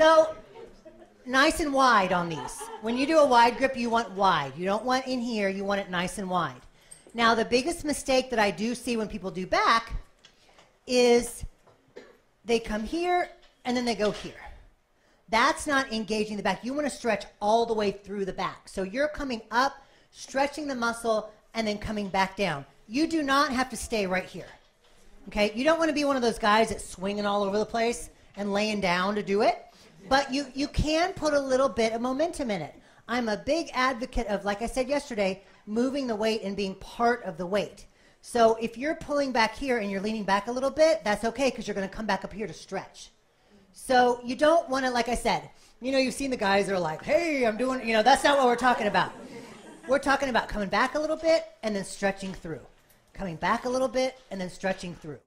So, nice and wide on these. When you do a wide grip, you want wide. You don't want in here, you want it nice and wide. Now, the biggest mistake that I do see when people do back is they come here and then they go here. That's not engaging the back. You want to stretch all the way through the back. So you're coming up, stretching the muscle, and then coming back down. You do not have to stay right here. Okay? You don't want to be one of those guys that's swinging all over the place and laying down to do it. But you, you can put a little bit of momentum in it. I'm a big advocate of, like I said yesterday, moving the weight and being part of the weight. So if you're pulling back here and you're leaning back a little bit, that's okay because you're going to come back up here to stretch. So you don't want to, like I said, you know, you've seen the guys that are like, hey, I'm doing, you know, that's not what we're talking about. We're talking about coming back a little bit and then stretching through. Coming back a little bit and then stretching through.